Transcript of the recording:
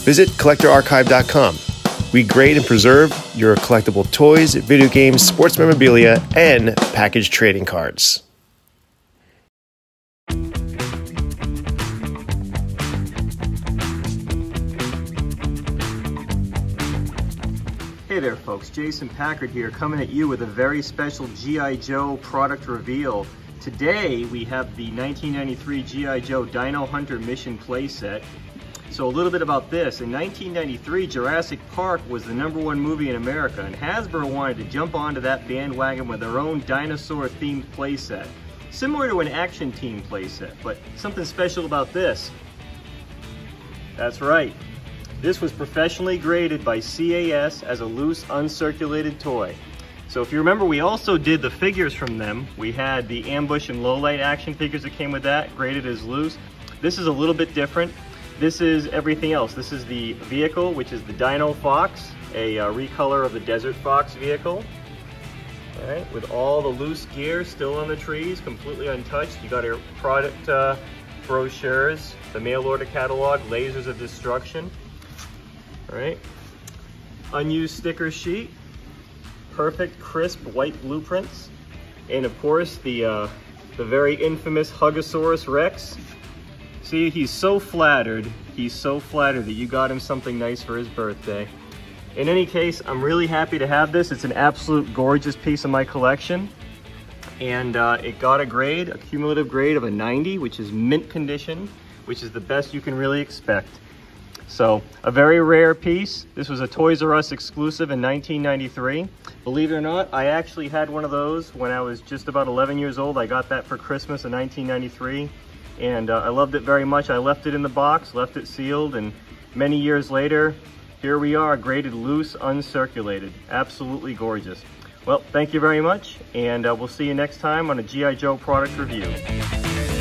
visit collectorarchive.com. We grade and preserve your collectible toys, video games, sports memorabilia, and packaged trading cards. Hey there folks, Jason Packard here coming at you with a very special G.I. Joe product reveal. Today we have the 1993 G.I. Joe Dino Hunter Mission playset. So a little bit about this. In 1993, Jurassic Park was the number one movie in America and Hasbro wanted to jump onto that bandwagon with their own dinosaur themed playset. Similar to an action team playset, but something special about this. That's right, this was professionally graded by CAS as a loose, uncirculated toy. So if you remember, we also did the figures from them. We had the ambush and low light action figures that came with that, graded as loose. This is a little bit different. This is everything else. This is the vehicle, which is the Dino Fox, a uh, recolor of the Desert Fox vehicle. All right, with all the loose gear still on the trees, completely untouched. You got your product uh, brochures, the mail order catalog, Lasers of Destruction. All right, unused sticker sheet, perfect crisp white blueprints, and of course the uh, the very infamous Hugosaurus Rex. See, he's so flattered, he's so flattered that you got him something nice for his birthday. In any case, I'm really happy to have this. It's an absolute gorgeous piece of my collection. And uh, it got a grade, a cumulative grade of a 90, which is mint condition, which is the best you can really expect. So a very rare piece. This was a Toys R Us exclusive in 1993. Believe it or not, I actually had one of those when I was just about 11 years old. I got that for Christmas in 1993 and uh, I loved it very much. I left it in the box, left it sealed, and many years later, here we are, graded loose, uncirculated. Absolutely gorgeous. Well, thank you very much, and uh, we'll see you next time on a G.I. Joe product review.